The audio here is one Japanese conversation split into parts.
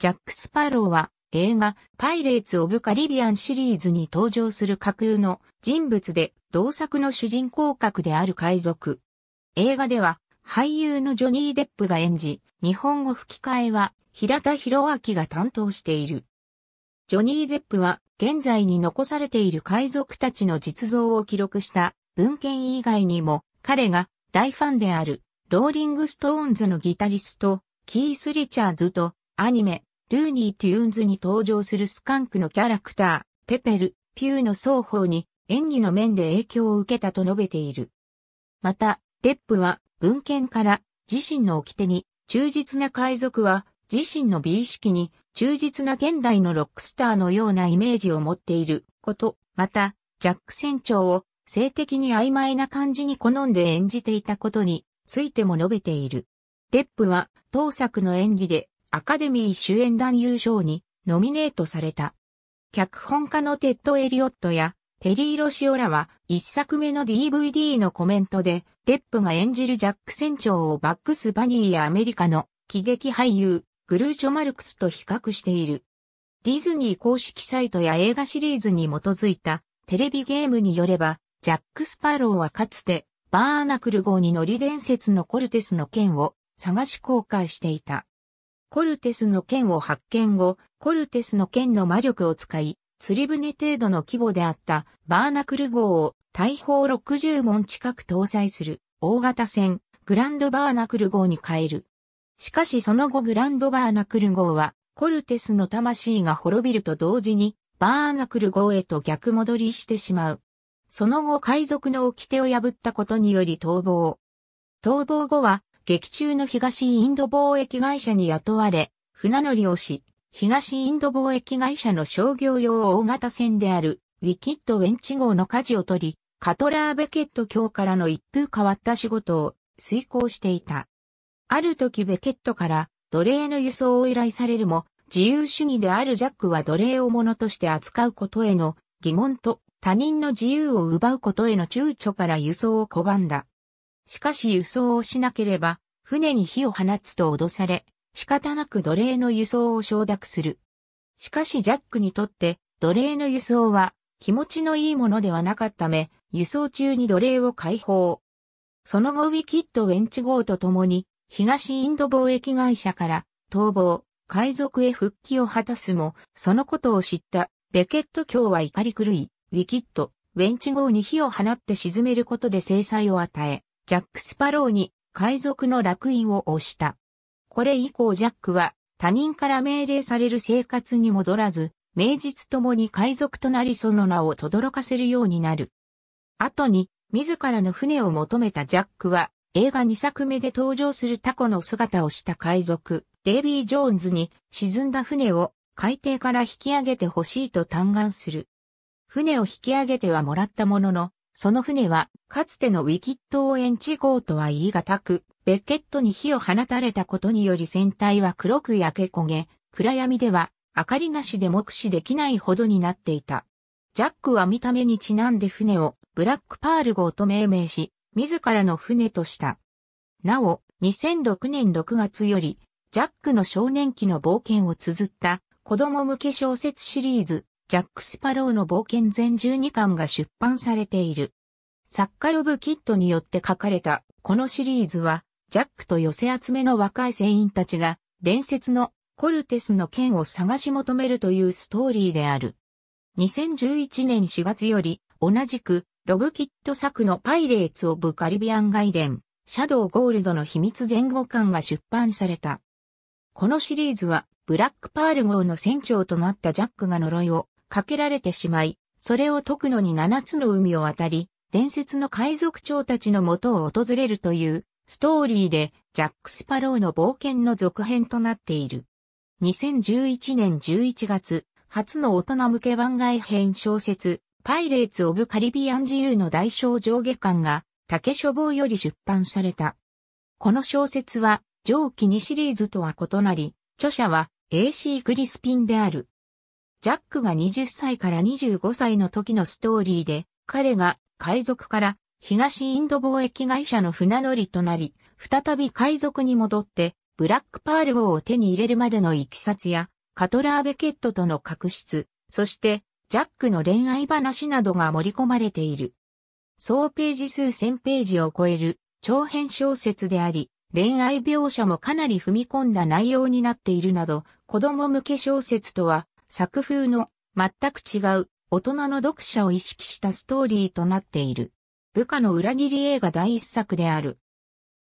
ジャック・スパローは映画パイレーツ・オブ・カリビアンシリーズに登場する架空の人物で同作の主人公格である海賊。映画では俳優のジョニー・デップが演じ、日本語吹き替えは平田博明が担当している。ジョニー・デップは現在に残されている海賊たちの実像を記録した文献以外にも彼が大ファンであるローリングストーンズのギタリストキース・リチャーズとアニメルーニー・テューンズに登場するスカンクのキャラクターペペ・ル・ピューの双方に演技の面で影響を受けたと述べている。また、デップは文献から自身の掟に忠実な海賊は自身の美意識に忠実な現代のロックスターのようなイメージを持っていること、また、ジャック船長を性的に曖昧な感じに好んで演じていたことについても述べている。デップは当作の演技でアカデミー主演男優賞にノミネートされた。脚本家のテッド・エリオットやテリー・ロッシオは一作目の DVD のコメントでデップが演じるジャック船長をバッグス・バニーやアメリカの喜劇俳優グルーチョ・マルクスと比較している。ディズニー公式サイトや映画シリーズに基づいたテレビゲームによれば、ジャック・スパローはかつてバーナクル号に乗り伝説のコルテスの剣を探し公開していた。コルテスの剣を発見後、コルテスの剣の魔力を使い、釣り船程度の規模であったバーナクル号を大砲60門近く搭載する大型船グランドバーナクル号に変える。しかしその後グランドバーナクル号は、コルテスの魂が滅びると同時に、バーナクル号へと逆戻りしてしまう。その後海賊の掟を破ったことにより逃亡。逃亡後は、劇中の東インド貿易会社に雇われ、船乗りをし、東インド貿易会社の商業用大型船である、ウィキッド・ウェンチ号の舵を取り、カトラー・ベケット卿からの一風変わった仕事を遂行していた。ある時ベケットから奴隷の輸送を依頼されるも、自由主義であるジャックは奴隷を物として扱うことへの疑問と他人の自由を奪うことへの躊躇から輸送を拒んだ。しかし輸送をしなければ、船に火を放つと脅され、仕方なく奴隷の輸送を承諾する。しかしジャックにとって奴隷の輸送は気持ちのいいものではなかったため、輸送中に奴隷を解放。その後ウィキッド・ウェンチ号と共に東インド貿易会社から逃亡、海賊へ復帰を果たすも、そのことを知ったベケット卿は怒り狂い、ウィキッド、ウェンチ号に火を放って沈めることで制裁を与え、ジャック・スパローに海賊の楽印を押した。これ以降ジャックは他人から命令される生活に戻らず、名実ともに海賊となりその名を轟かせるようになる。後に、自らの船を求めたジャックは、映画2作目で登場するタコの姿をした海賊、デイビー・ジョーンズに沈んだ船を海底から引き上げてほしいと嘆願する。船を引き上げてはもらったものの、その船はかつてのウィキッド応援地号とは言い難く、ベッケットに火を放たれたことにより船体は黒く焼け焦げ、暗闇では明かりなしで目視できないほどになっていた。ジャックは見た目にちなんで船をブラックパール号と命名し、自らの船とした。なお、2006年6月より、ジャックの少年期の冒険を綴った子供向け小説シリーズ、ジャック・スパローの冒険全12巻が出版されている。作家ロブ・キッドによって書かれたこのシリーズは、ジャックと寄せ集めの若い船員たちが伝説のコルテスの剣を探し求めるというストーリーである。2011年4月より同じくロブキット作のパイレーツ・オブ・カリビアン外伝、シャドウ・ゴールドの秘密前後巻が出版された。このシリーズは、ブラックパール号の船長となったジャックが呪いをかけられてしまい、それを解くのに七つの海を渡り、伝説の海賊長たちの元を訪れるというストーリーで、ジャック・スパローの冒険の続編となっている。2011年11月、初の大人向け番外編小説、パイレーツ・オブ・カリビアン自由の大小上下巻が竹書房より出版された。この小説は上記2シリーズとは異なり、著者は AC クリスピンである。ジャックが20歳から25歳の時のストーリーで、彼が海賊から東インド貿易会社の船乗りとなり、再び海賊に戻ってブラックパール号を手に入れるまでの行きさつや、カトラー・ベケットとの確執、そして、ジャックの恋愛話などが盛り込まれている。総ページ数1000ページを超える長編小説であり、恋愛描写もかなり踏み込んだ内容になっているなど、子供向け小説とは作風の全く違う大人の読者を意識したストーリーとなっている。部下の裏切り映画第一作である。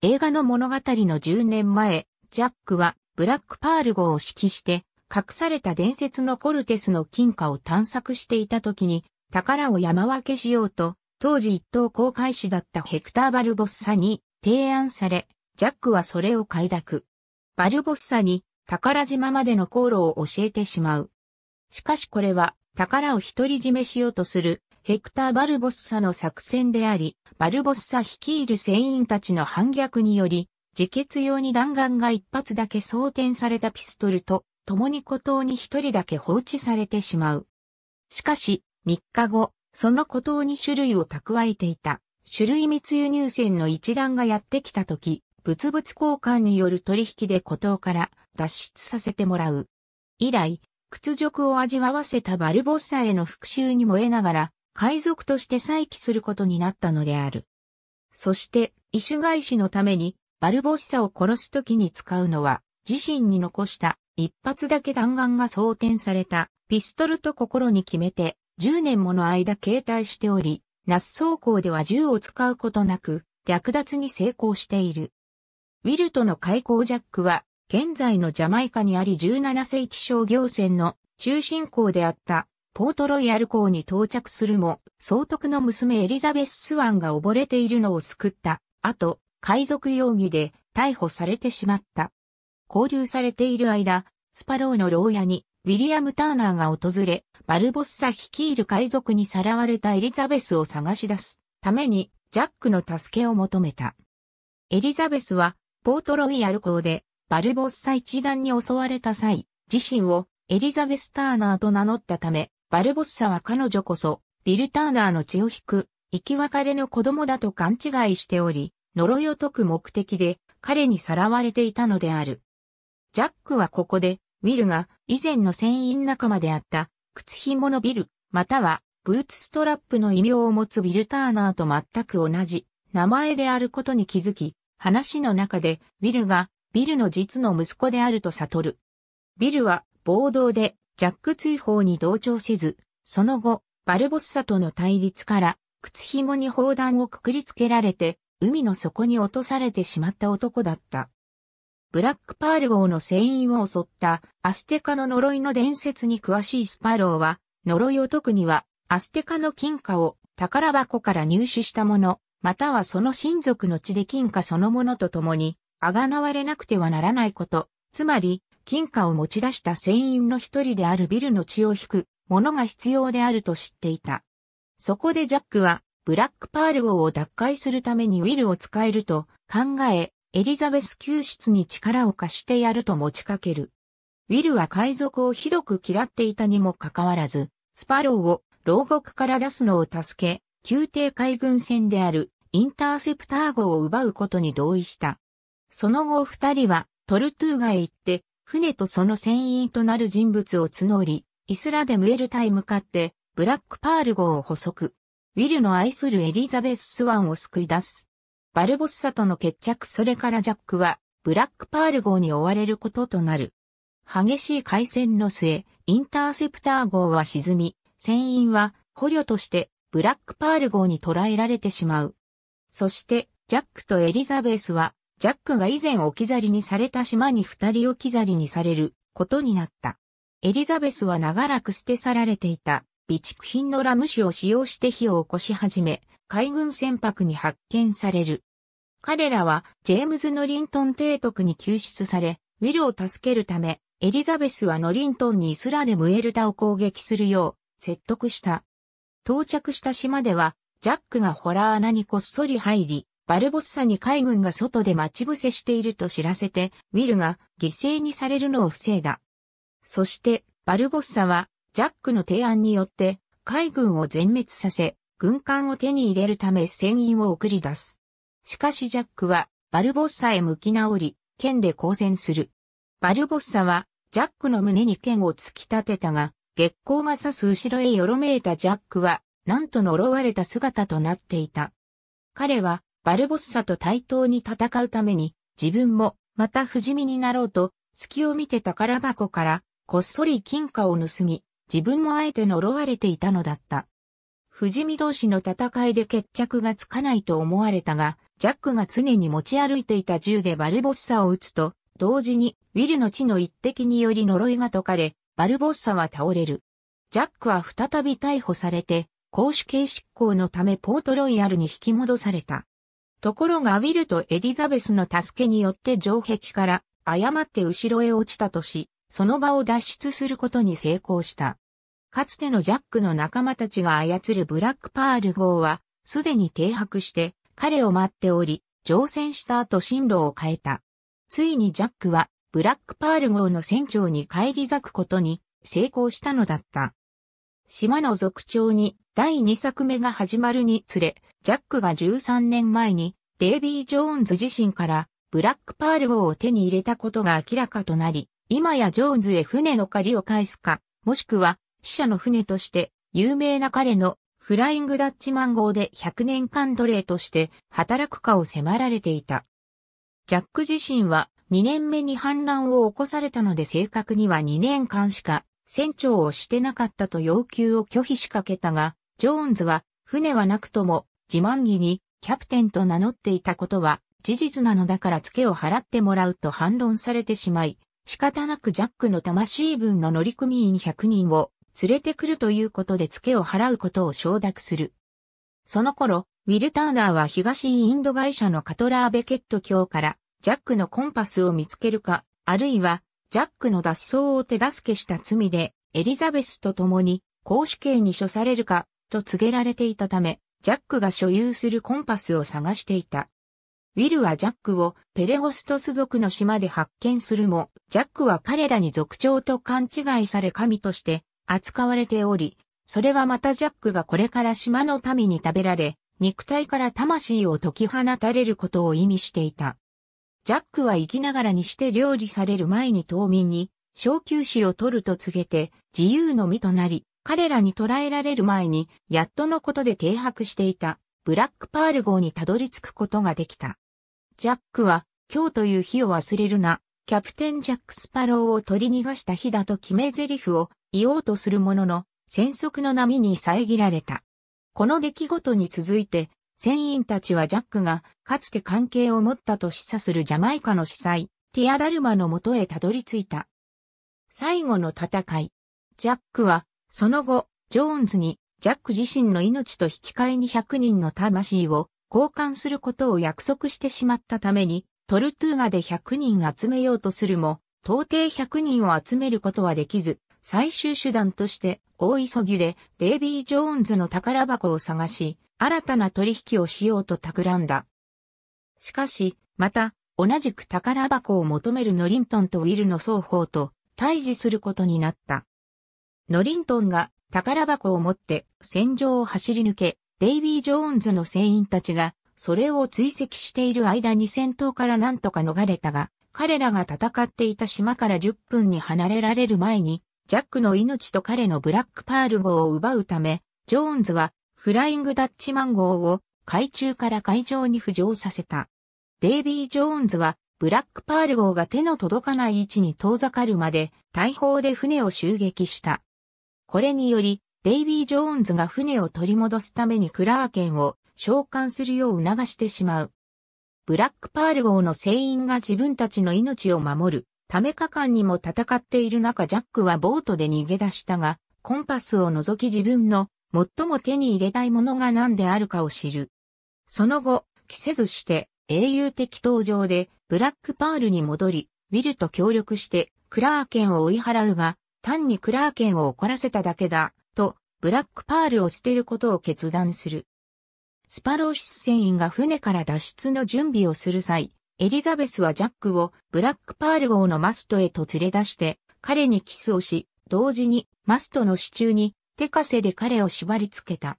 映画の物語の10年前、ジャックはブラックパール号を指揮して隠された伝説のコルテスの金貨を探索していた時に宝を山分けしようと当時一等航海士だったヘクター・バルボッサに提案され、ジャックはそれを快諾。バルボッサに宝島までの航路を教えてしまう。しかしこれは宝を独り占めしようとするヘクター・バルボッサの作戦であり、バルボッサ率いる船員たちの反逆により、自決用に弾丸が一発だけ装填されたピストルと共に孤島に一人だけ放置されてしまう。しかし、3日後、その孤島に種類を蓄えていた、種類密輸入船の一団がやってきたとき、物々交換による取引で孤島から脱出させてもらう。以来、屈辱を味わわせたバルボッサへの復讐に燃えながら、海賊として再起することになったのである。そして、異種返しのために、バルボッサを殺すときに使うのは、自身に残した一発だけ弾丸が装填されたピストルと心に決めて10年もの間携帯しており、ナス走行では銃を使うことなく、略奪に成功している。ウィルトの開港ジャックは、現在のジャマイカにあり17世紀商業船の中心港であったポートロイヤル港に到着するも、総督の娘エリザベス・スワンが溺れているのを救った。後、海賊容疑で逮捕されてしまった。交流されている間、スパローの牢屋にウィリアム・ターナーが訪れ、バルボッサ率いる海賊にさらわれたエリザベスを探し出すために、ジャックの助けを求めた。エリザベスは、ポートロイヤル港で、バルボッサ一団に襲われた際、自身をエリザベス・ターナーと名乗ったため、バルボッサは彼女こそ、ビル・ターナーの血を引く、生き別れの子供だと勘違いしており、呪いを解く目的で、彼にさらわれていたのである。ジャックはここで、ウィルが以前の船員仲間であった靴紐のビル、またはブーツストラップの異名を持つビル・ターナーと全く同じ名前であることに気づき、話の中でウィルがビルの実の息子であると悟る。ビルは暴動でジャック追放に同調せず、その後、バルボッサとの対立から靴紐に砲弾をくくりつけられて海の底に落とされてしまった男だった。ブラックパール号の船員を襲ったアステカの呪いの伝説に詳しいスパローは、呪いを解くには、アステカの金貨を宝箱から入手したもの、またはその親族の血で金貨そのものと共に、あがなわれなくてはならないこと、つまり、金貨を持ち出した船員の一人であるビルの血を引くものが必要であると知っていた。そこでジャックは、ブラックパール号を奪回するためにウィルを使えると考え、エリザベス救出に力を貸してやると持ちかける。ウィルは海賊をひどく嫌っていたにもかかわらず、スパローを牢獄から出すのを助け、宮廷海軍船であるインターセプター号を奪うことに同意した。その後二人はトルトゥーガへ行って、船とその船員となる人物を募り、イスラでムエルタへ向かって、ブラックパール号を捕捉。ウィルの愛するエリザベス・スワンを救い出す。バルボッサとの決着それからジャックは、ブラックパール号に追われることとなる。激しい海戦の末、インターセプター号は沈み、船員は捕虜としてブラックパール号に捕らえられてしまう。そして、ジャックとエリザベスは、ジャックが以前置き去りにされた島に二人置き去りにされることになった。エリザベスは長らく捨て去られていた備蓄品のラム酒を使用して火を起こし始め、海軍船舶に発見される。彼らはジェームズ・ノリントン提督に救出され、ウィルを助けるため、エリザベスはノリントンにイスラでムエルタを攻撃するよう説得した。到着した島では、ジャックがホラー穴にこっそり入り、バルボッサに海軍が外で待ち伏せしていると知らせて、ウィルが犠牲にされるのを防いだ。そして、バルボッサは、ジャックの提案によって、海軍を全滅させ、軍艦を手に入れるため船員を送り出す。しかしジャックはバルボッサへ向き直り、剣で交戦する。バルボッサは、ジャックの胸に剣を突き立てたが、月光が刺す後ろへよろめいたジャックは、なんと呪われた姿となっていた。彼は、バルボッサと対等に戦うために、自分も、また不死身になろうと、隙を見て宝箱から、こっそり金貨を盗み、自分もあえて呪われていたのだった。不死身同士の戦いで決着がつかないと思われたが、ジャックが常に持ち歩いていた銃でバルボッサを撃つと、同時にウィルの地の一滴により呪いが解かれ、バルボッサは倒れる。ジャックは再び逮捕されて、公主刑執行のためポートロイヤルに引き戻された。ところがウィルとエリザベスの助けによって城壁から誤って後ろへ落ちたとし、その場を脱出することに成功した。かつてのジャックの仲間たちが操るブラックパール号は、すでに停泊して彼を待っており、乗船した後進路を変えた。ついにジャックは、ブラックパール号の船長に返り咲くことに成功したのだった。島の族長に第2作目が始まるにつれ、ジャックが13年前にデイビー・ジョーンズ自身からブラックパール号を手に入れたことが明らかとなり、今やジョーンズへ船の借りを返すか、もしくは死者の船として有名な彼のフライングダッチマン号で100年間奴隷として働くかを迫られていた。ジャック自身は2年目に反乱を起こされたので正確には2年間しか船長をしてなかったと要求を拒否しかけたが、ジョーンズは船はなくとも自慢げにキャプテンと名乗っていたことは事実なのだから付けを払ってもらうと反論されてしまい、仕方なくジャックの魂分の乗組員100人を連れてくるということで付けを払うことを承諾する。その頃、ウィル・ターナーは東インド会社のカトラー・ベケット卿からジャックのコンパスを見つけるか、あるいはジャックの脱走を手助けした罪でエリザベスと共に公主刑に処されるかと告げられていたため、ジャックが所有するコンパスを探していた。ウィルはジャックをペレゴストス族の島で発見するも、ジャックは彼らに族長と勘違いされ神として扱われており、それはまたジャックがこれから島の民に食べられ、肉体から魂を解き放たれることを意味していた。ジャックは生きながらにして料理される前に島民に、小休止を取ると告げて、自由の身となり、彼らに捕らえられる前に、やっとのことで停泊していた、ブラックパール号にたどり着くことができた。ジャックは、今日という日を忘れるな、キャプテンジャック・スパローを取り逃がした日だと決め台詞を言おうとするものの、戦速の波に遮られた。この出来事に続いて、船員たちはジャックがかつて関係を持ったと示唆するジャマイカの司祭、ティアダルマのもとへたどり着いた。最後の戦い。ジャックは、その後、ジョーンズに、ジャック自身の命と引き換えに100人の魂を交換することを約束してしまったために、トルトゥーガで100人集めようとするも、到底100人を集めることはできず、最終手段として大急ぎでデイビー・ジョーンズの宝箱を探し、新たな取引をしようと企んだ。しかし、また、同じく宝箱を求めるノリントンとウィルの双方と対峙することになった。ノリントンが宝箱を持って戦場を走り抜け、デイビー・ジョーンズの船員たちがそれを追跡している間に戦闘から何とか逃れたが、彼らが戦っていた島から10分に離れられる前に、ジャックの命と彼のブラックパール号を奪うため、ジョーンズはフライングダッチマン号を海中から海上に浮上させた。デイビー・ジョーンズはブラックパール号が手の届かない位置に遠ざかるまで大砲で船を襲撃した。これにより、デイビー・ジョーンズが船を取り戻すためにクラーケンを召喚するよう促してしまう。ブラックパール号の船員が自分たちの命を守るため果敢にも戦っている中ジャックはボートで逃げ出したが、コンパスを除き自分の最も手に入れたいものが何であるかを知る。その後、着せずして英雄的登場でブラックパールに戻り、ウィルと協力してクラーケンを追い払うが、単にクラーケンを怒らせただけだ、と、ブラックパールを捨てることを決断する。スパローシス船員が船から脱出の準備をする際、エリザベスはジャックをブラックパール号のマストへと連れ出して、彼にキスをし、同時にマストの支柱に手枷で彼を縛り付けた。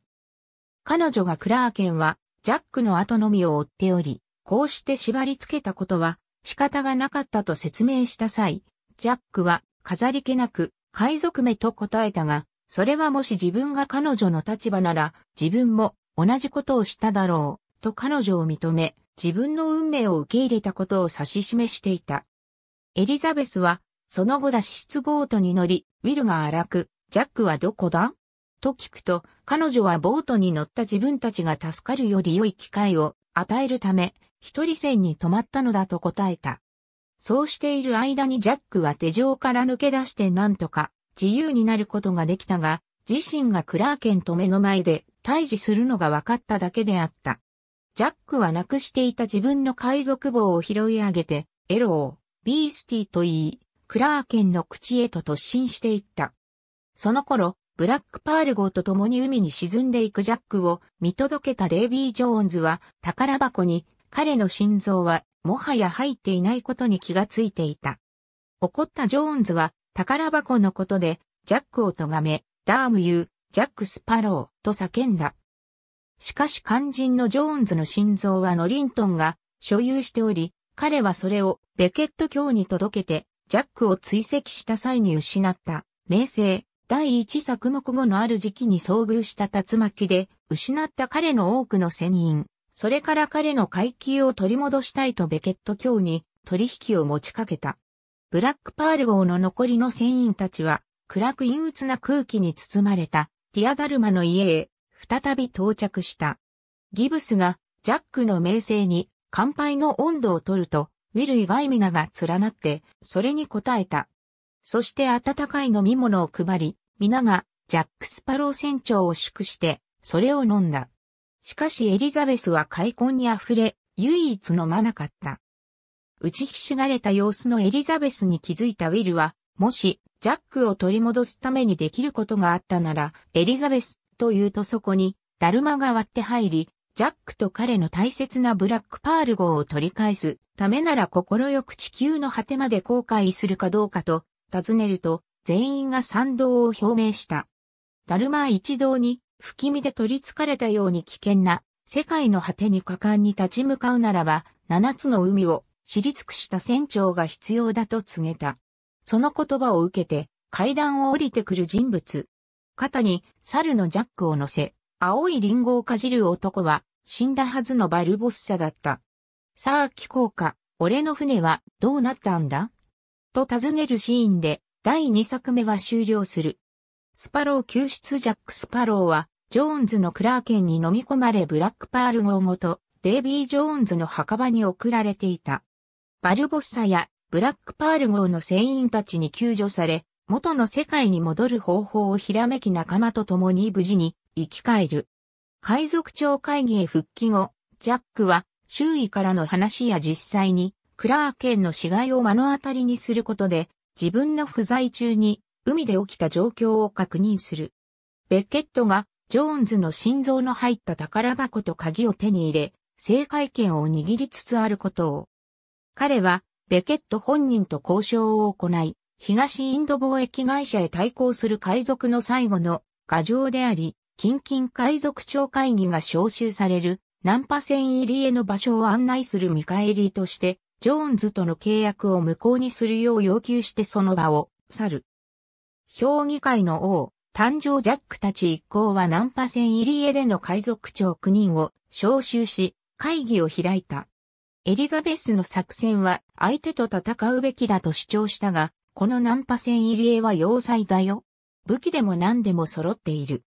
彼女がクラーケンはジャックの後のみを追っており、こうして縛り付けたことは、仕方がなかったと説明した際、ジャックは飾り気なく海賊目と答えたが、それはもし自分が彼女の立場なら自分も同じことをしただろうと彼女を認め、自分の運命を受け入れたことを指し示していた。エリザベスはその後脱出ボートに乗り、ウィルが荒く、ジャックはどこだ？と聞くと、彼女はボートに乗った自分たちが助かるより良い機会を与えるため、一人船に留まったのだと答えた。そうしている間にジャックは手錠から抜け出して何とか自由になることができたが、自身がクラーケンと目の前で対峙するのが分かっただけであった。ジャックはなくしていた自分の海賊帽を拾い上げて、 Hello, beastie と言い、クラーケンの口へと突進していった。その頃、ブラックパール号と共に海に沈んでいくジャックを見届けたデイビー・ジョーンズは宝箱に彼の心臓はもはや入っていないことに気がついていた。怒ったジョーンズは宝箱のことでジャックを咎め、 Damn you、ジャック・スパローと叫んだ。しかし肝心のジョーンズの心臓はノリントンが所有しており、彼はそれをベケット卿に届けてジャックを追跡した際に失った、名声、第一作目後のある時期に遭遇した竜巻で、失った彼の多くの船員、それから彼の階級を取り戻したいとベケット卿に取引を持ちかけた。ブラックパール号の残りの船員たちは、暗く陰鬱な空気に包まれたティアダルマの家へ再び到着した。ギブスがジャックの名声に乾杯の温度を取ると、ウィル以外皆が連なって、それに答えた。そして温かい飲み物を配り、皆がジャック・スパロー船長を祝して、それを飲んだ。しかしエリザベスは開墾に溢れ、唯一飲まなかった。打ちひしがれた様子のエリザベスに気づいたウィルは、もし、ジャックを取り戻すためにできることがあったなら、エリザベスと言うとそこに、だるまが割って入り、ジャックと彼の大切なブラックパール号を取り返すためなら快く地球の果てまで後悔するかどうかと尋ねると全員が賛同を表明した。ダルマ一同に不気味で取り憑かれたように危険な世界の果てに果敢に立ち向かうならば七つの海を知り尽くした船長が必要だと告げた。その言葉を受けて階段を降りてくる人物。肩に猿のジャックを乗せ、青いリンゴをかじる男は死んだはずのバルボッサだった。さあ聞こうか、俺の船はどうなったんだ？と尋ねるシーンで第2作目は終了する。スパロー救出ジャック・スパローはジョーンズのクラーケンに飲み込まれブラックパール号ごとデイビー・ジョーンズの墓場に送られていた。バルボッサやブラックパール号の船員たちに救助され、元の世界に戻る方法をひらめき仲間と共に無事に生き返る。海賊庁会議へ復帰後、ジャックは周囲からの話や実際にクラーケンの死骸を目の当たりにすることで自分の不在中に海で起きた状況を確認する。ベッケットがジョーンズの心臓の入った宝箱と鍵を手に入れ、正解権を握りつつあることを。彼はベケット本人と交渉を行い、東インド貿易会社へ対抗する海賊の最後の牙城であり、近々海賊庁会議が招集されるナンパ船入りへの場所を案内する見返りとして、ジョーンズとの契約を無効にするよう要求してその場を去る。評議会の王、誕生ジャックたち一行はナンパ船入り江での海賊長9人を招集し、会議を開いた。エリザベスの作戦は相手と戦うべきだと主張したが、このナンパ船入り江は要塞だよ。武器でも何でも揃っている。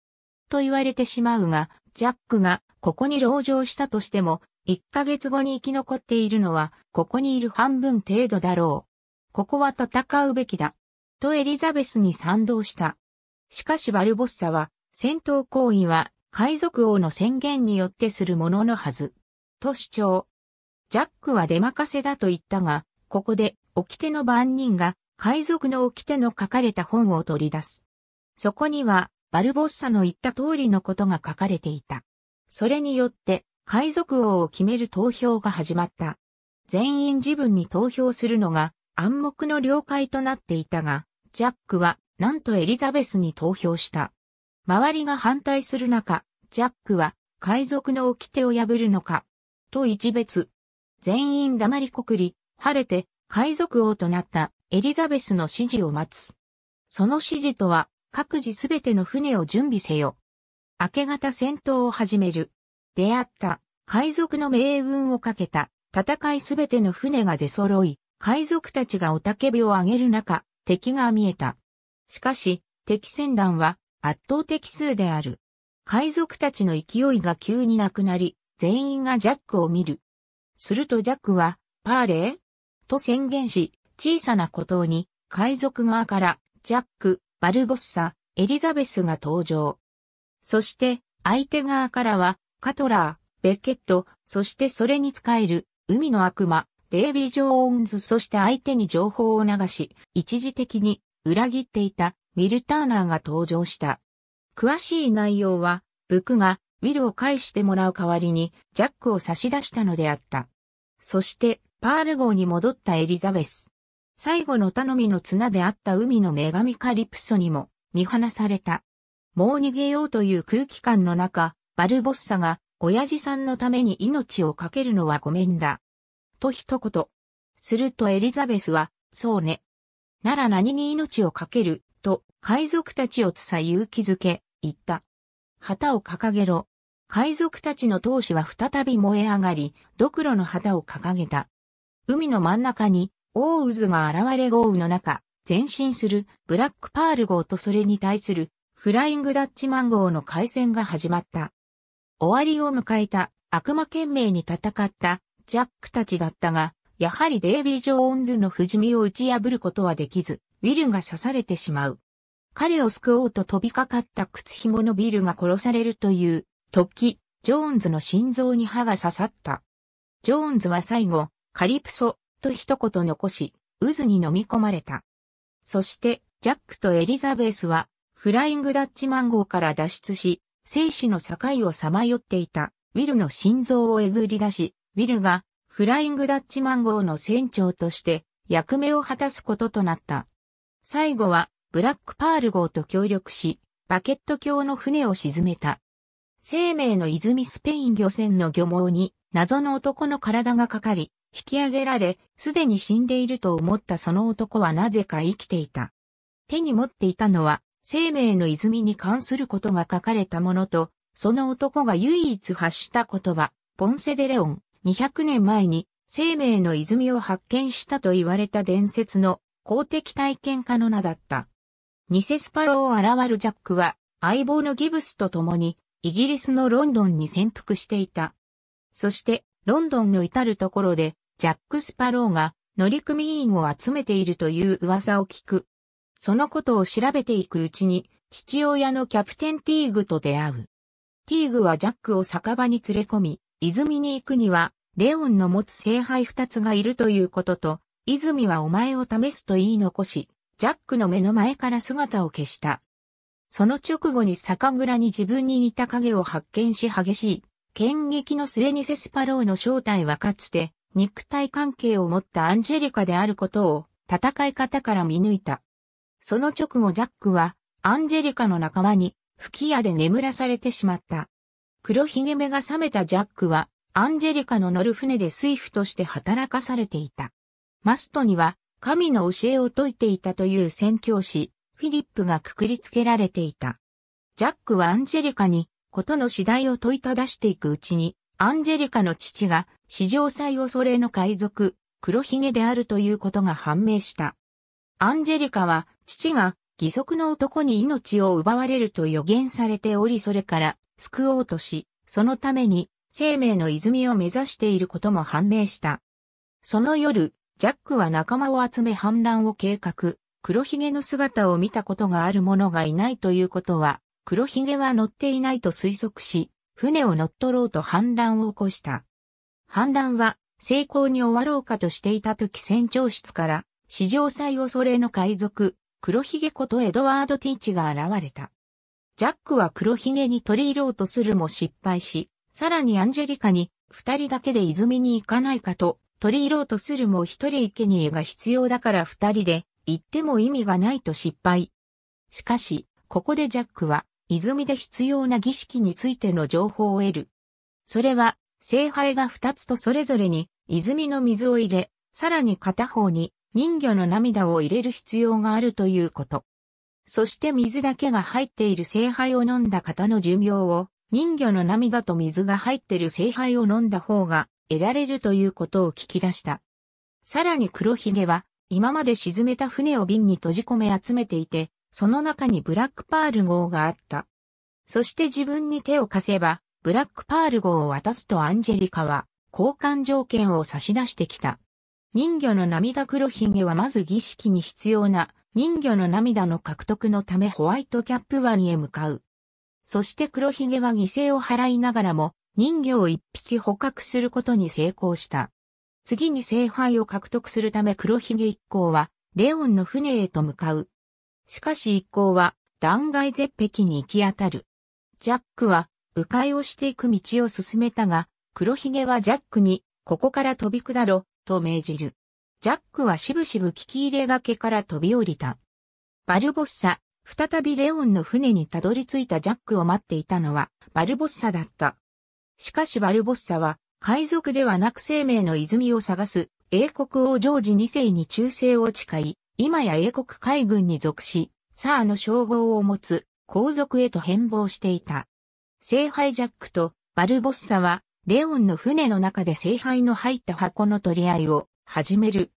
と言われてしまうが、ジャックがここに籠城したとしても、1ヶ月後に生き残っているのは、ここにいる半分程度だろう。ここは戦うべきだ。とエリザベスに賛同した。しかしバルボッサは、戦闘行為は海賊王の宣言によってするもののはず。と主張。ジャックは出任せだと言ったが、ここで、掟の番人が海賊の掟の書かれた本を取り出す。そこには、バルボッサの言った通りのことが書かれていた。それによって、海賊王を決める投票が始まった。全員自分に投票するのが暗黙の了解となっていたが、ジャックはなんとエリザベスに投票した。周りが反対する中、ジャックは海賊の掟を破るのか、と一別。全員黙りこくり、晴れて海賊王となったエリザベスの指示を待つ。その指示とは、各自すべての船を準備せよ。明け方戦闘を始める。出会った海賊の命運をかけた戦いすべての船が出揃い、海賊たちが雄たけびを上げる中、敵が見えた。しかし、敵船団は圧倒的数である。海賊たちの勢いが急になくなり、全員がジャックを見る。するとジャックは、パーレー？と宣言し、小さな孤島に、海賊側から、ジャック、バルボッサ、エリザベスが登場。そして、相手側からは、カトラー、ベッケット、そしてそれに使える、海の悪魔、デイビー・ジョーンズ、そして相手に情報を流し、一時的に裏切っていたウィル・ターナーが登場した。詳しい内容は、ブクがウィルを返してもらう代わりにジャックを差し出したのであった。そして、パール号に戻ったエリザベス。最後の頼みの綱であった海の女神カリプソにも見放された。もう逃げようという空気感の中、バルボッサが親父さんのために命を懸けるのはごめんだ。と一言。するとエリザベスは、そうね。なら何に命を懸ける、と海賊たちを伝え勇気づけ、言った。旗を掲げろ。海賊たちの闘志は再び燃え上がり、ドクロの旗を掲げた。海の真ん中に、大渦が現れ豪雨の中、前進するブラックパール号とそれに対するフライングダッチマン号の海戦が始まった。終わりを迎えた悪魔懸命に戦ったジャックたちだったが、やはりデイビー・ジョーンズの不死身を打ち破ることはできず、ウィルが刺されてしまう。彼を救おうと飛びかかった靴紐のビルが殺されるという時、ジョーンズの心臓に刃が刺さった。ジョーンズは最後、カリプソと一言残し、渦に飲み込まれた。そして、ジャックとエリザベスは、フライングダッチマン号から脱出し、生死の境をさまよっていた、ウィルの心臓をえぐり出し、ウィルが、フライングダッチマン号の船長として、役目を果たすこととなった。最後は、ブラックパール号と協力し、バケット橋の船を沈めた。生命の泉スペイン漁船の漁網に謎の男の体がかかり、引き上げられ、すでに死んでいると思ったその男はなぜか生きていた。手に持っていたのは、生命の泉に関することが書かれたものと、その男が唯一発した言葉、ポンセデレオン、200年前に生命の泉を発見したと言われた伝説の公的体験家の名だった。ニセスパローを現るジャックは、相棒のギブスと共に、イギリスのロンドンに潜伏していた。そして、ロンドンの至るところで、ジャック・スパローが乗組員を集めているという噂を聞く。そのことを調べていくうちに、父親のキャプテンティーグと出会う。ティーグはジャックを酒場に連れ込み、泉に行くには、レオンの持つ聖杯二つがいるということと、泉はお前を試すと言い残し、ジャックの目の前から姿を消した。その直後に酒蔵に自分に似た影を発見し激しい。剣撃の末にセスパローの正体はかつて肉体関係を持ったアンジェリカであることを戦い方から見抜いた。その直後ジャックはアンジェリカの仲間に吹き矢で眠らされてしまった。黒ひげ目が覚めたジャックはアンジェリカの乗る船で水夫として働かされていた。マストには神の教えを説いていたという宣教師、フィリップがくくりつけられていた。ジャックはアンジェリカに、ことの次第を問いただしていくうちに、アンジェリカの父が、史上最恐れの海賊、黒ひげであるということが判明した。アンジェリカは、父が、義足の男に命を奪われると予言されておりそれから救おうとし、そのために生命の泉を目指していることも判明した。その夜、ジャックは仲間を集め反乱を計画。黒ひげの姿を見たことがある者がいないということは、黒ひげは乗っていないと推測し、船を乗っ取ろうと反乱を起こした。反乱は成功に終わろうかとしていた時船長室から、史上最恐れの海賊、黒ひげことエドワード・ティーチが現れた。ジャックは黒ひげに取り入ろうとするも失敗し、さらにアンジェリカに二人だけで泉に行かないかと取り入ろうとするも一人生贄が必要だから二人で行っても意味がないと失敗。しかし、ここでジャックは泉で必要な儀式についての情報を得る。それは、聖杯が二つとそれぞれに泉の水を入れ、さらに片方に人魚の涙を入れる必要があるということ。そして水だけが入っている聖杯を飲んだ方の寿命を人魚の涙と水が入っている聖杯を飲んだ方が得られるということを聞き出した。さらに黒ひげは今まで沈めた船を瓶に閉じ込め集めていて、その中にブラックパール号があった。そして自分に手を貸せば、ブラックパール号を渡すとアンジェリカは交換条件を差し出してきた。人魚の涙黒ひげはまず儀式に必要な人魚の涙の獲得のためホワイトキャップ湾へ向かう。そして黒ひげは犠牲を払いながらも人魚を一匹捕獲することに成功した。次に聖杯を獲得するため黒ひげ一行はレオンの船へと向かう。しかし一行は断崖絶壁に行き当たる。ジャックは迂回をしていく道を進めたが、黒ひげはジャックにここから飛び下ろ、と命じる。ジャックはしぶしぶ聞き入れがけから飛び降りた。バルボッサ、再びレオンの船にたどり着いたジャックを待っていたのはバルボッサだった。しかしバルボッサは海賊ではなく生命の泉を探す英国王ジョージ2世に忠誠を誓い、今や英国海軍に属し、サーの称号を持つ皇族へと変貌していた。聖杯ジャックとバルボッサはレオンの船の中で聖杯の入った箱の取り合いを始める。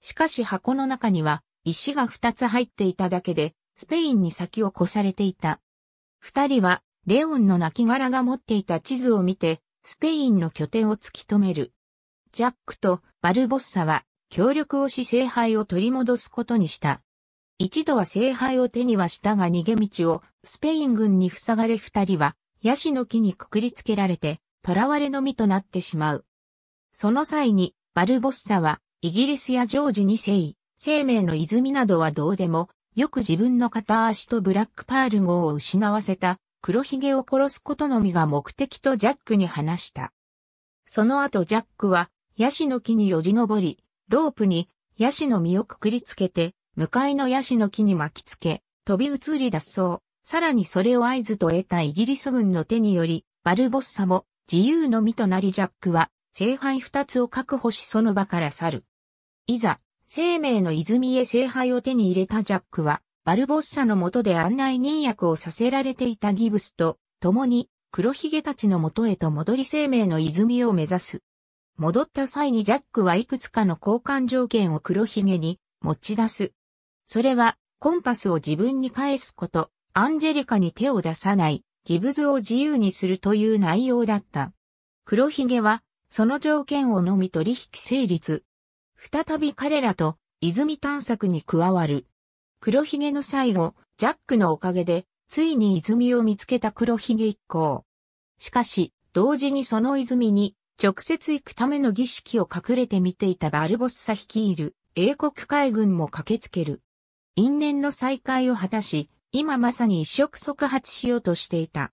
しかし箱の中には石が二つ入っていただけで、スペインに先を越されていた。二人は、レオンの亡骸が持っていた地図を見て、スペインの拠点を突き止める。ジャックとバルボッサは、協力をし聖杯を取り戻すことにした。一度は聖杯を手にはしたが逃げ道をスペイン軍に塞がれ二人は、ヤシの木にくくりつけられて、囚われの身となってしまう。その際に、バルボッサは、イギリスやジョージ2世、生命の泉などはどうでも、よく自分の片足とブラックパール号を失わせた黒ひげを殺すことのみが目的とジャックに話した。その後ジャックは、ヤシの木によじ登り、ロープにヤシの実をくくりつけて、向かいのヤシの木に巻きつけ、飛び移り脱走。さらにそれを合図と得たイギリス軍の手により、バルボッサも自由の身となりジャックは、聖杯二つを確保しその場から去る。いざ、生命の泉へ聖杯を手に入れたジャックは、バルボッサの下で案内人役をさせられていたギブスと共に黒ひげたちの元へと戻り生命の泉を目指す。戻った際にジャックはいくつかの交換条件を黒ひげに持ち出す。それはコンパスを自分に返すこと、アンジェリカに手を出さない、ギブズを自由にするという内容だった。黒ひげはその条件をのみ取引成立。再び彼らと泉探索に加わる。黒ひげの最後、ジャックのおかげで、ついに泉を見つけた黒ひげ一行。しかし、同時にその泉に直接行くための儀式を隠れて見ていたバルボッサ率いる英国海軍も駆けつける。因縁の再会を果たし、今まさに一触即発しようとしていた。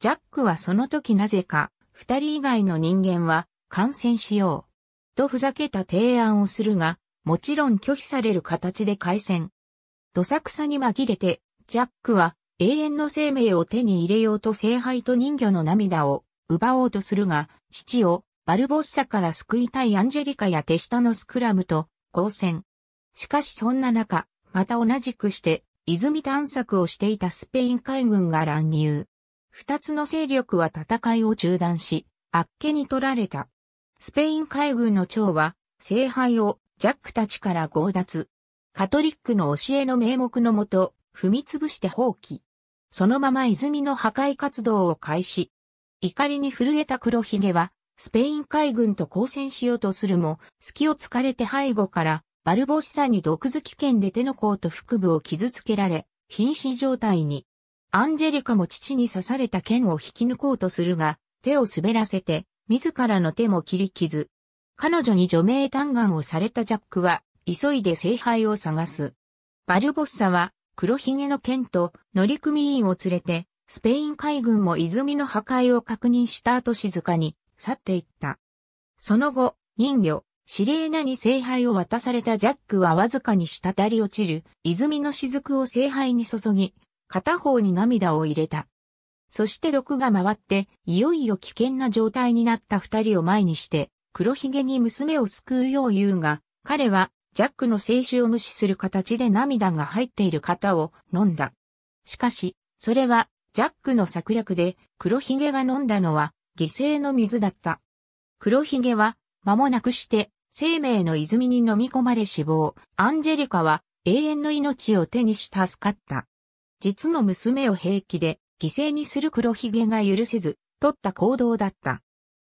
ジャックはその時なぜか、二人以外の人間は感染しよう。とふざけた提案をするが、もちろん拒否される形で開戦。どさくさに紛れて、ジャックは永遠の生命を手に入れようと聖杯と人魚の涙を奪おうとするが、父をバルボッサから救いたいアンジェリカや手下のスクラムと交戦。しかしそんな中、また同じくして泉探索をしていたスペイン海軍が乱入。二つの勢力は戦いを中断し、あっけに取られた。スペイン海軍の長は、聖杯をジャックたちから強奪。カトリックの教えの名目のもと、踏み潰して放棄。そのまま泉の破壊活動を開始。怒りに震えた黒ひげは、スペイン海軍と交戦しようとするも、隙を突かれて背後から、バルボッサに毒づき剣で手の甲と腹部を傷つけられ、瀕死状態に。アンジェリカも父に刺された剣を引き抜こうとするが、手を滑らせて、自らの手も切り傷。彼女に除名嘆願をされたジャックは、急いで聖杯を探す。バルボッサは、黒ひげの剣と乗組員を連れて、スペイン海軍も泉の破壊を確認した後静かに去っていった。その後、人魚、シレーナに聖杯を渡されたジャックはわずかに滴り落ちる泉の雫を聖杯に注ぎ、片方に涙を入れた。そして毒が回って、いよいよ危険な状態になった二人を前にして、黒ひげに娘を救うよう言うが、彼はジャックの静止を無視する形で涙が入っている型を飲んだ。しかし、それはジャックの策略で黒ひげが飲んだのは犠牲の水だった。黒ひげは間もなくして生命の泉に飲み込まれ死亡。アンジェリカは永遠の命を手にし助かった。実の娘を平気で犠牲にする黒ひげが許せず、取った行動だった。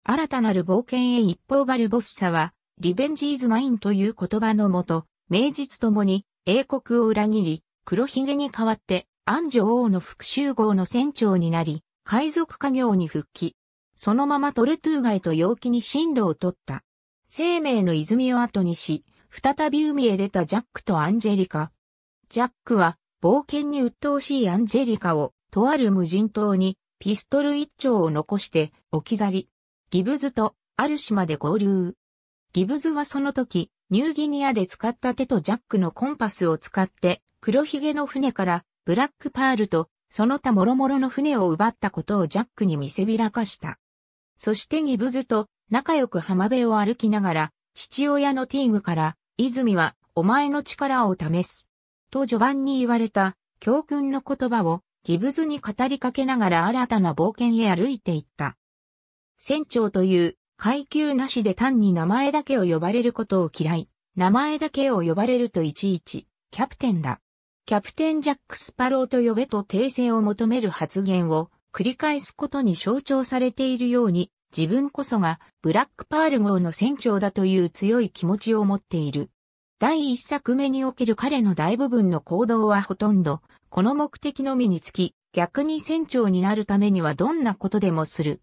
新たなる冒険へ一方バルボッサは、 Revenge is mine という言葉のもと、名実ともに英国を裏切り、黒ひげに代わってアン女王の復讐号の船長になり、海賊家業に復帰。そのままトルトゥーガへと陽気に進路を取った。生命の泉を後にし、再び海へ出たジャックとアンジェリカ。ジャックは冒険に鬱陶しいアンジェリカをとある無人島にピストル一丁を残して置き去り。ギブズとある島で合流。ギブズはその時ニューギニアで使った手とジャックのコンパスを使って黒ひげの船からブラックパールとその他諸々の船を奪ったことをジャックに見せびらかした。そしてギブズと仲良く浜辺を歩きながら父親のティーグから泉はお前の力を試す。と序盤に言われた教訓の言葉をギブズに語りかけながら新たな冒険へ歩いていった。船長という階級なしで単に名前だけを呼ばれることを嫌い、名前だけを呼ばれるといちいち、キャプテンだ。キャプテンジャック・スパローと呼べと訂正を求める発言を繰り返すことに象徴されているように、自分こそがブラックパール号の船長だという強い気持ちを持っている。第一作目における彼の大部分の行動はほとんど、この目的のみにつき、逆に船長になるためにはどんなことでもする。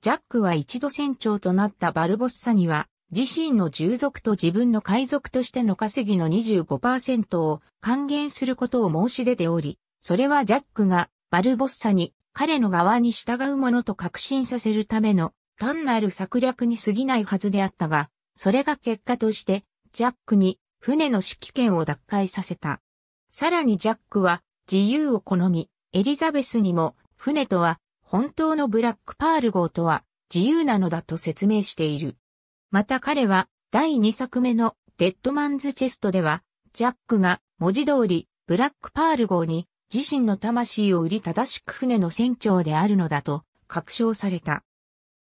ジャックは一度船長となったバルボッサには、自身の従属と自分の海賊としての稼ぎの25%を還元することを申し出ており、それはジャックがバルボッサに彼の側に従うものと確信させるための単なる策略に過ぎないはずであったが、それが結果としてジャックに船の指揮権を奪回させた。さらにジャックは自由を好み、エリザベスにも船とは本当のブラックパール号とは自由なのだと説明している。また彼は第2作目のデッドマンズチェストではジャックが文字通りブラックパール号に自身の魂を売り正しく船の船長であるのだと確証された。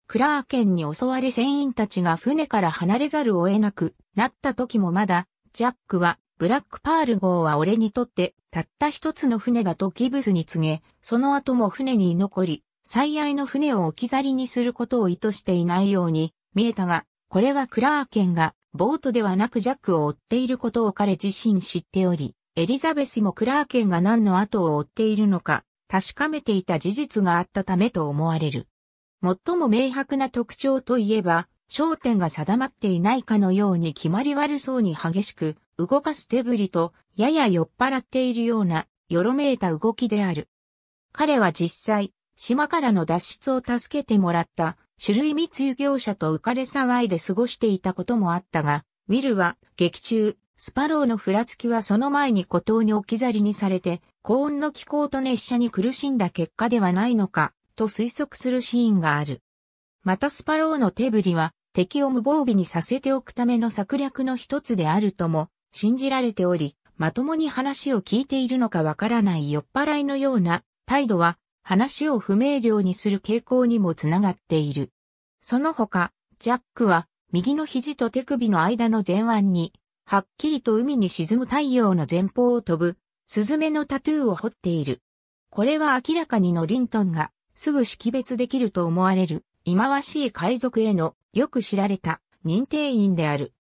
クラーケンに襲われ船員たちが船から離れざるを得なくなった時もまだ、ジャックは、ブラックパール号は俺にとってたった一つの船だとギブスに告げ、その後も船に残り、最愛の船を置き去りにすることを意図していないように見えたが、これはクラーケンがボートではなくジャックを追っていることを彼自身知っており、エリザベスもクラーケンが何の後を追っているのか確かめていた事実があったためと思われる。最も明白な特徴といえば、焦点が定まっていないかのように決まり悪そうに激しく動かす手振りと、やや酔っ払っているような、よろめいた動きである。彼は実際、島からの脱出を助けてもらった種類密輸業者と浮かれ騒いで過ごしていたこともあったが、ウィルは劇中、スパローのふらつきはその前に孤島に置き去りにされて、高温の気候と熱射に苦しんだ結果ではないのか、と推測するシーンがある。またスパローの手振りは敵を無防備にさせておくための策略の一つであるとも信じられており、まともに話を聞いているのかわからない酔っ払いのような態度は話を不明瞭にする傾向にもつながっている。その他、ジャックは右の肘と手首の間の前腕に、はっきりと海に沈む太陽の前方を飛ぶ、スズメのタトゥーを彫っている。これは明らかにノリントンがすぐ識別できると思われる、忌まわしい海賊へのよく知られた認定員である。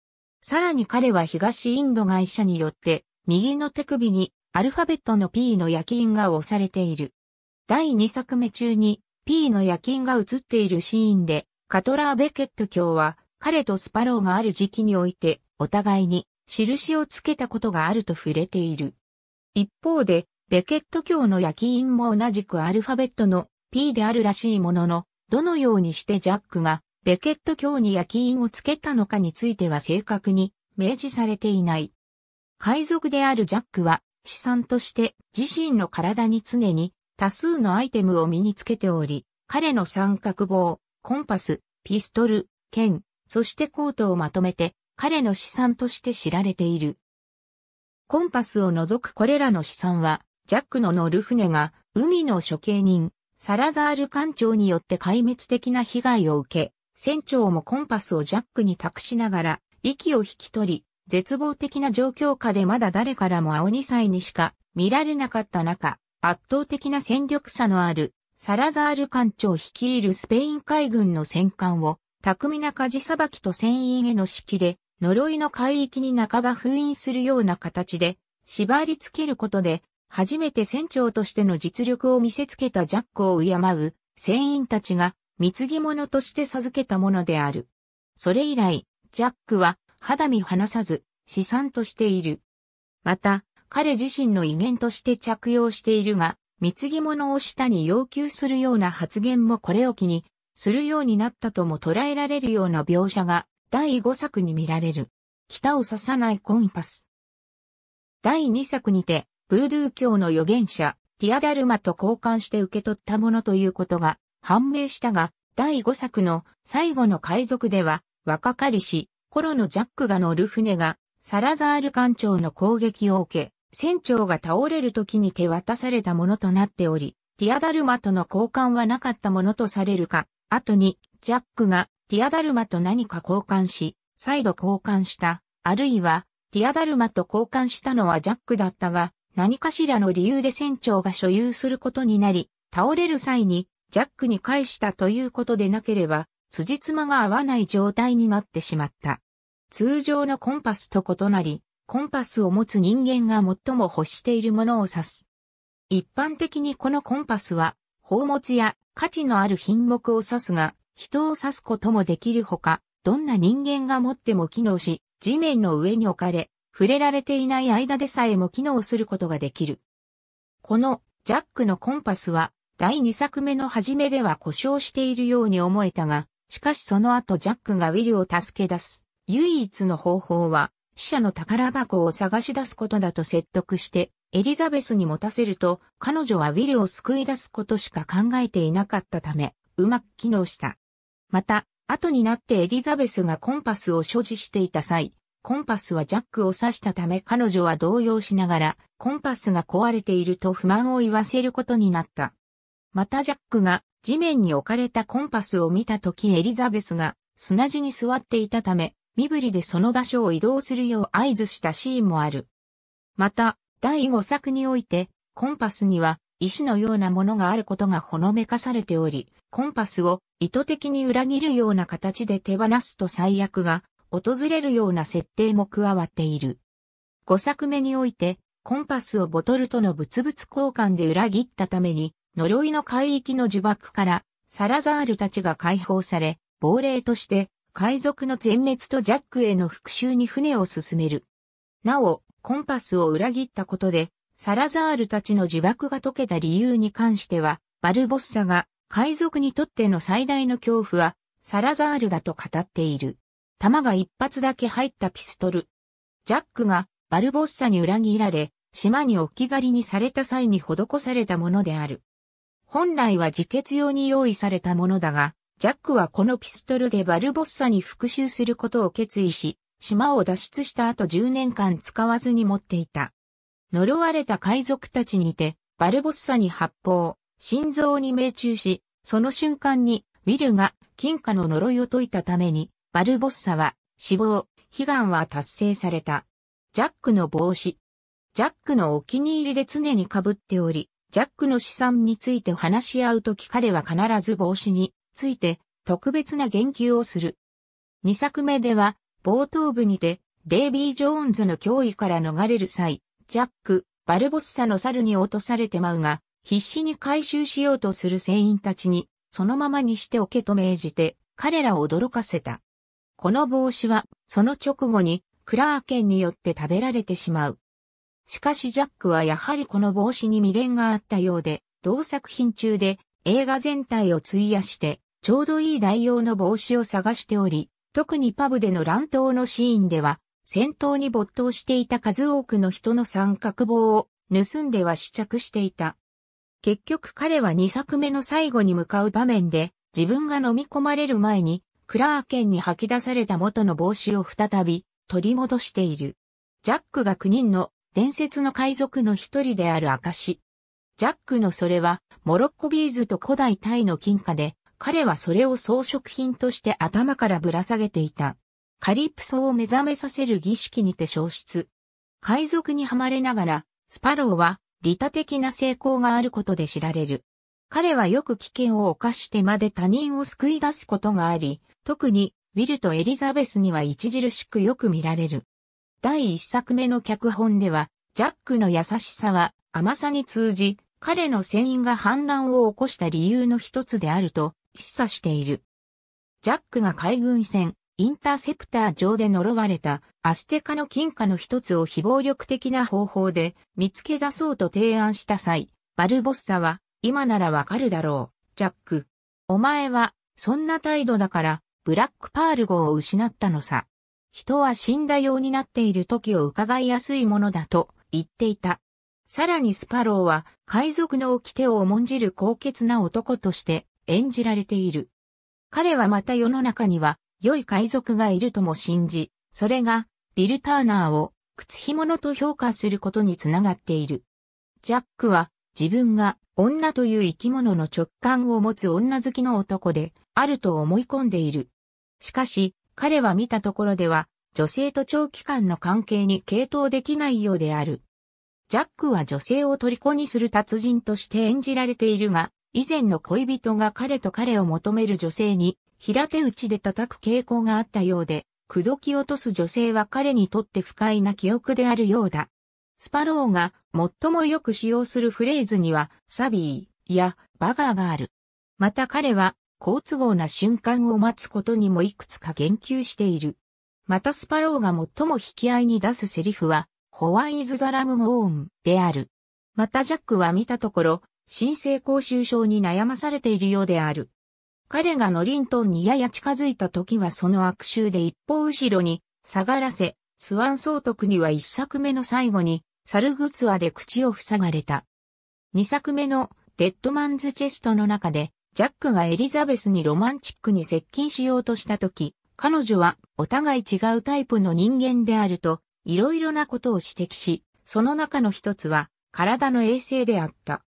さらに彼は東インド会社によって右の手首にアルファベットの P の焼き印が押されている。第2作目中に P の焼き印が映っているシーンでカトラー・ベケット卿は彼とスパローがある時期においてお互いに印をつけたことがあると触れている。一方でベケット卿の焼き印も同じくアルファベットの P であるらしいものの、どのようにしてジャックがベケット卿に焼き印をつけたのかについては正確に明示されていない。海賊であるジャックは資産として自身の体に常に多数のアイテムを身につけており、彼の三角棒、コンパス、ピストル、剣、そしてコートをまとめて彼の資産として知られている。コンパスを除くこれらの資産は、ジャックの乗る船が海の処刑人、サラザール艦長によって壊滅的な被害を受け、船長もコンパスをジャックに託しながら、息を引き取り、絶望的な状況下でまだ誰からも青2歳にしか見られなかった中、圧倒的な戦力差のあるサラザール艦長率いるスペイン海軍の戦艦を巧みな舵さばきと船員への指揮で呪いの海域に半ば封印するような形で縛り付けることで初めて船長としての実力を見せつけたジャックを敬う船員たちが貢ぎ物として授けたものである。それ以来、ジャックは肌身離さず資産としている。また、彼自身の威厳として着用しているが、貢ぎ物を下に要求するような発言もこれを機に、するようになったとも捉えられるような描写が第5作に見られる。北を刺さないコンパス。第2作にて、ブードゥー教の預言者、ティアダルマと交換して受け取ったものということが判明したが、第5作の最後の海賊では、若かりし、頃のジャックが乗る船が、サラザール艦長の攻撃を受け、船長が倒れる時に手渡されたものとなっており、ティアダルマとの交換はなかったものとされるか、後に、ジャックがティアダルマと何か交換し、再度交換した、あるいは、ティアダルマと交換したのはジャックだったが、何かしらの理由で船長が所有することになり、倒れる際にジャックに返したということでなければ、辻褄が合わない状態になってしまった。通常のコンパスと異なり、コンパスを持つ人間が最も欲しているものを指す。一般的にこのコンパスは、宝物や価値のある品目を指すが、人を指すこともできるほか、どんな人間が持っても機能し、地面の上に置かれ、触れられていない間でさえも機能することができる。このジャックのコンパスは第2作目の初めでは故障しているように思えたが、しかしその後ジャックがウィルを助け出す。唯一の方法は死者の宝箱を探し出すことだと説得してエリザベスに持たせると彼女はウィルを救い出すことしか考えていなかったためうまく機能した。また、後になってエリザベスがコンパスを所持していた際、コンパスはジャックを指したため彼女は動揺しながら、コンパスが壊れていると不満を言わせることになった。またジャックが地面に置かれたコンパスを見たときエリザベスが砂地に座っていたため、身振りでその場所を移動するよう合図したシーンもある。また、第5作において、コンパスには石のようなものがあることがほのめかされており、コンパスを意図的に裏切るような形で手放すと最悪が訪れるような設定も加わっている。5作目において、コンパスをボトルとの物々交換で裏切ったために、呪いの海域の呪縛からサラザールたちが解放され、亡霊として海賊の全滅とジャックへの復讐に船を進める。なお、コンパスを裏切ったことで、サラザールたちの呪縛が解けた理由に関しては、バルボッサが海賊にとっての最大の恐怖はサラザールだと語っている。弾が一発だけ入ったピストル。ジャックがバルボッサに裏切られ、島に置き去りにされた際に施されたものである。本来は自決用に用意されたものだが、ジャックはこのピストルでバルボッサに復讐することを決意し、島を脱出した後10年間使わずに持っていた。呪われた海賊たちにて、バルボッサに発砲、心臓に命中し、その瞬間に、ウィルが金貨の呪いを解いたために、バルボッサは死亡、悲願は達成された。ジャックの帽子。ジャックのお気に入りで常に被っており、ジャックの資産について話し合うとき彼は必ず帽子について特別な言及をする。二作目では冒頭部にてデイビー・ジョーンズの脅威から逃れる際、ジャック、バルボッサの猿に落とされてまうが、必死に回収しようとする船員たちに、そのままにしておけと命じて、彼らを驚かせた。この帽子は、その直後に、クラーケンによって食べられてしまう。しかしジャックはやはりこの帽子に未練があったようで、同作品中で映画全体を費やして、ちょうどいい代用の帽子を探しており、特にパブでの乱闘のシーンでは、戦闘に没頭していた数多くの人の三角棒を盗んでは試着していた。結局彼は2作目の最後に向かう場面で自分が飲み込まれる前にクラーケンに吐き出された元の帽子を再び取り戻している。ジャックが9人の伝説の海賊の一人である証。ジャックのそれはモロッコビーズと古代タイの金貨で、彼はそれを装飾品として頭からぶら下げていた。カリプソを目覚めさせる儀式にて消失。海賊にはまれながら、スパローは利他的な成功があることで知られる。彼はよく危険を冒してまで他人を救い出すことがあり、特にウィルとエリザベスには著しくよく見られる。第一作目の脚本では、ジャックの優しさは甘さに通じ、彼の船員が反乱を起こした理由の一つであると示唆している。ジャックが海軍船、インターセプター上で呪われたアステカの金貨の一つを非暴力的な方法で見つけ出そうと提案した際、バルボッサは今ならわかるだろう、ジャック。お前はそんな態度だからブラックパール号を失ったのさ。人は死んだようになっている時を伺いやすいものだと言っていた。さらにスパローは海賊の掟を重んじる高潔な男として演じられている。彼はまた世の中には良い海賊がいるとも信じ、それがビル・ターナーを靴紐のと評価することにつながっている。ジャックは自分が女という生き物の直感を持つ女好きの男であると思い込んでいる。しかし、彼は見たところでは女性と長期間の関係に傾倒できないようである。ジャックは女性を虜にする達人として演じられているが、以前の恋人が彼と彼を求める女性に平手打ちで叩く傾向があったようで、口説き落とす女性は彼にとって不快な記憶であるようだ。スパローが最もよく使用するフレーズには、サビーやバガーがある。また彼は好都合な瞬間を待つことにもいくつか言及している。またスパローが最も引き合いに出すセリフは、ホワイズ・ザ・ラム・モーンである。またジャックは見たところ、新生公衆症に悩まされているようである。彼がノリントンにやや近づいた時はその悪臭で一歩後ろに下がらせ、スワン総督には一作目の最後に、サルグツアで口を塞がれた。二作目のデッドマンズチェストの中で、ジャックがエリザベスにロマンチックに接近しようとした時、彼女はお互い違うタイプの人間であると、いろいろなことを指摘し、その中の一つは、体の衛生であった。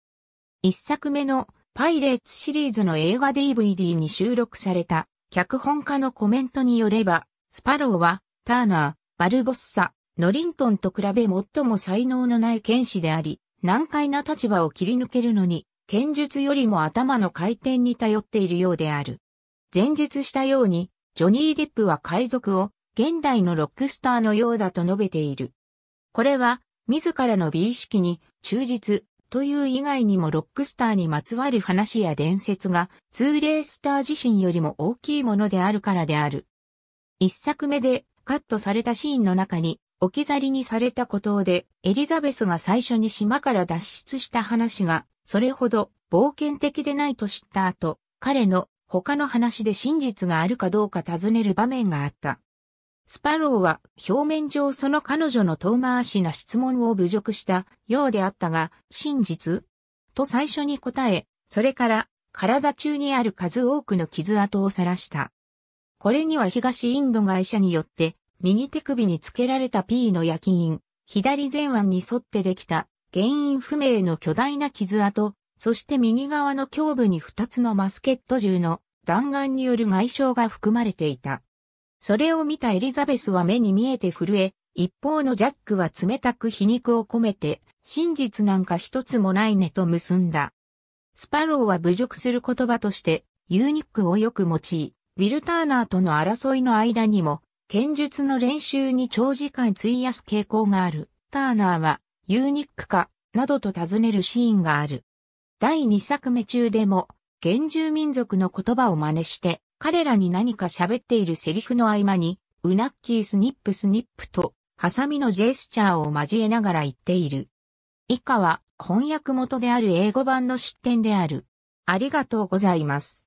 一作目のパイレーツシリーズの映画 DVD に収録された脚本家のコメントによれば、スパローはターナー、バルボッサ、ノリントンと比べ最も才能のない剣士であり、難解な立場を切り抜けるのに、剣術よりも頭の回転に頼っているようである。前述したように、ジョニー・デップは海賊を現代のロックスターのようだと述べている。これは、自らの美意識に忠実、という以外にもロックスターにまつわる話や伝説がツーレースター自身よりも大きいものであるからである。一作目でカットされたシーンの中に置き去りにされたことでエリザベスが最初に島から脱出した話がそれほど冒険的でないと知った後、彼の他の話で真実があるかどうか尋ねる場面があった。スパローは表面上その彼女の遠回しな質問を侮辱したようであったが、真実？と最初に答え、それから体中にある数多くの傷跡を晒した。これには東インド会社によって右手首につけられた P の焼き印、左前腕に沿ってできた原因不明の巨大な傷跡、そして右側の胸部に2つのマスケット銃の弾丸による外傷が含まれていた。それを見たエリザベスは目に見えて震え、一方のジャックは冷たく皮肉を込めて、真実なんか一つもないねと結んだ。スパローは侮辱する言葉として、ユーニックをよく用い、ウィル・ターナーとの争いの間にも、剣術の練習に長時間費やす傾向がある。ターナーは、ユーニックか、などと尋ねるシーンがある。第2作目中でも、原住民族の言葉を真似して、彼らに何か喋っているセリフの合間に、ウナッキースニップスニップと、ハサミのジェスチャーを交えながら言っている。以下は翻訳元である英語版の出典である。ありがとうございます。